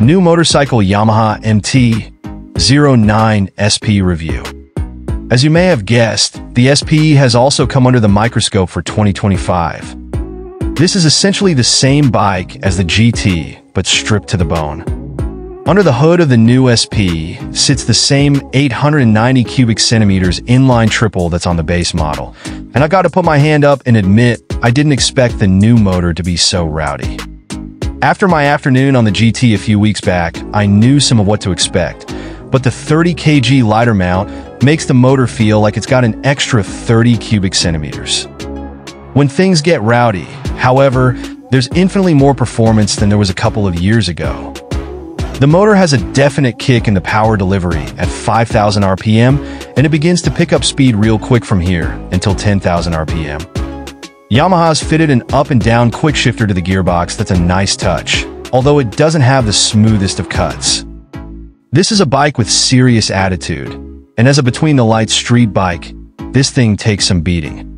New motorcycle Yamaha MT-09 SP review. As you may have guessed, the SPE has also come under the microscope for 2025. This is essentially the same bike as the GT, but stripped to the bone. Under the hood of the new SP sits the same 890 cubic centimeters inline triple that's on the base model. And I gotta put my hand up and admit, I didn't expect the new motor to be so rowdy. After my afternoon on the GT a few weeks back, I knew some of what to expect, but the 30 kg lighter mount makes the motor feel like it's got an extra 30 cubic centimeters. When things get rowdy, however, there's infinitely more performance than there was a couple of years ago. The motor has a definite kick in the power delivery at 5,000 RPM, and it begins to pick up speed real quick from here until 10,000 RPM. Yamaha's fitted an up and down quick shifter to the gearbox that's a nice touch, although it doesn't have the smoothest of cuts. This is a bike with serious attitude, and as a between-the-lights street bike, this thing takes some beating.